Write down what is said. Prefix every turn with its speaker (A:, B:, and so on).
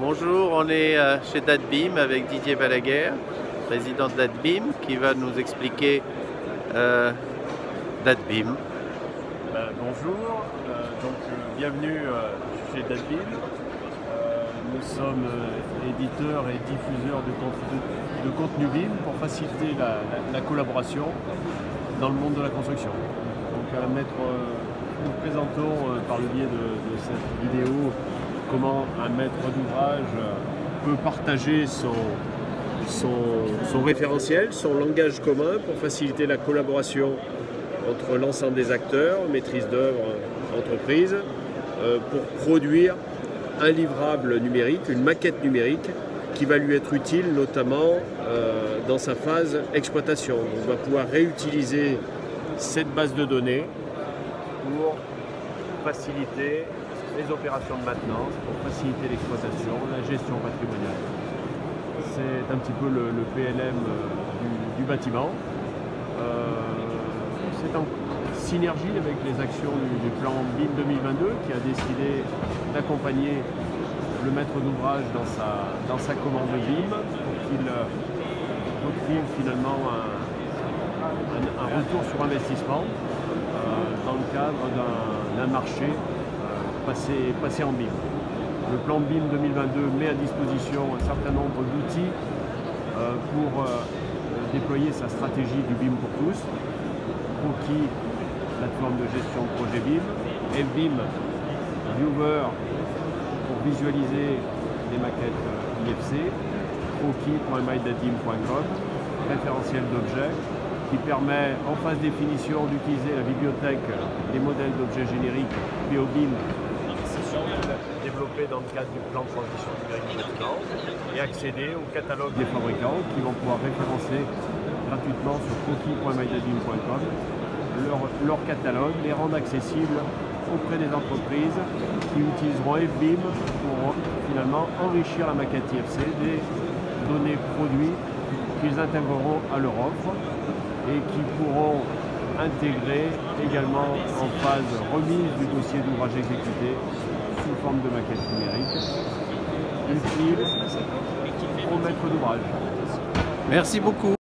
A: Bonjour, on est euh, chez Datbim avec Didier Balaguer, président de Datbim, qui va nous expliquer euh, Datbim.
B: Ben, bonjour, euh, donc euh, bienvenue chez Datbim. Nous sommes éditeurs et diffuseurs de, contenu, BIM pour faciliter la, la- la collaboration dans le monde de la construction. Donc à mettre, nous présentons par le biais de cette vidéo comment un maître d'ouvrage peut partager son référentiel, son langage commun pour faciliter la collaboration entre l'ensemble des acteurs, maîtrise d'œuvre, entreprise, euh, pour produire un livrable numérique, une maquette numérique qui va lui être utile notamment euh, dans sa phase exploitation. On va pouvoir réutiliser cette base de données pour faciliter les opérations de maintenance, pour faciliter l'exploitation, la gestion patrimoniale. C'est un petit peu le, PLM euh, du, bâtiment. Euh, c'est en synergie avec les actions du, plan BIM 2022 qui a décidé d'accompagner le maître d'ouvrage dans sa, dans sa commande BIM pour qu'il euh, retrouve finalement un, retour sur investissement dans le cadre d'un marché passé en BIM. Le plan BIM 2022 met à disposition un certain nombre d'outils euh, pour euh, déployer sa stratégie du BIM pour tous. Croquis, plateforme de gestion de projet BIM, LBIM, Viewer pour visualiser les maquettes euh, IFC, croquis.mydadim.com, référentiel d'objets qui permet en phase définition d'utiliser la bibliothèque des modèles d'objets génériques BioBIM développé dans le cadre du plan de transition numérique et accéder au catalogue des fabricants qui vont pouvoir référencer gratuitement sur croquis.mydadim.com leur, leur catalogue, les rendre accessibles auprès des entreprises qui utiliseront FBIM pour finalement enrichir la maquette IFC des données produits qu'ils intégreront à leur offre et qui pourront intégrer également en phase remise du dossier d'ouvrage exécuté forme de maquette numérique utile au maître d'ouvrage.
A: Merci beaucoup.